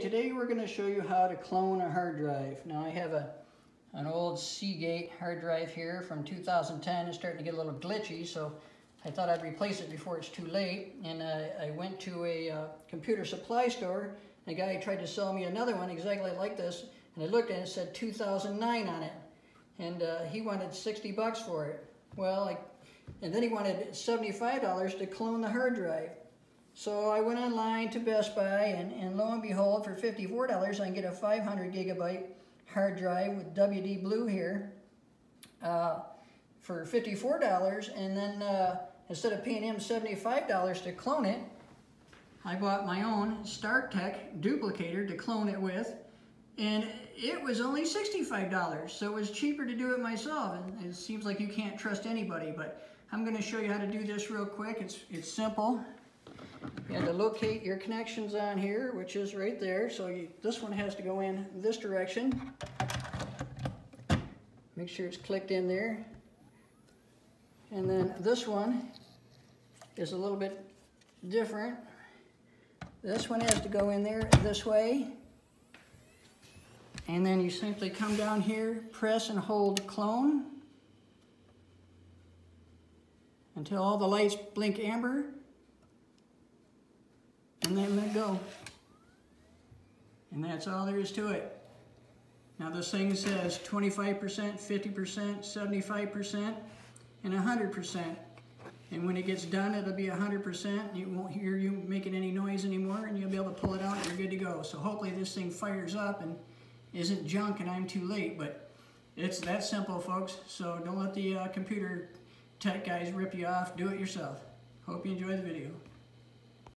Today we're going to show you how to clone a hard drive. Now I have a an old Seagate hard drive here from 2010. It's starting to get a little glitchy, so I thought I'd replace it before it's too late. And I went to a uh, computer supply store. And the guy tried to sell me another one exactly like this, and I looked at it, it said 2009 on it. And uh, he wanted 60 bucks for it. Well, I, and then he wanted $75 to clone the hard drive. So I went online to Best Buy, and, and lo and behold, for $54, I can get a 500 gigabyte hard drive with WD Blue here uh, for $54. And then uh, instead of paying him $75 to clone it, I bought my own StarTech duplicator to clone it with. And it was only $65, so it was cheaper to do it myself. And it seems like you can't trust anybody, but I'm gonna show you how to do this real quick. It's, it's simple. Have to locate your connections on here, which is right there. So you, this one has to go in this direction. Make sure it's clicked in there. And then this one is a little bit different. This one has to go in there this way. And then you simply come down here, press and hold clone until all the lights blink amber and then let go. And that's all there is to it. Now this thing says 25%, 50%, 75%, and 100%. And when it gets done, it'll be 100%. You won't hear you making any noise anymore, and you'll be able to pull it out and you're good to go. So hopefully this thing fires up and isn't junk and I'm too late, but it's that simple, folks. So don't let the uh, computer tech guys rip you off. Do it yourself. Hope you enjoy the video.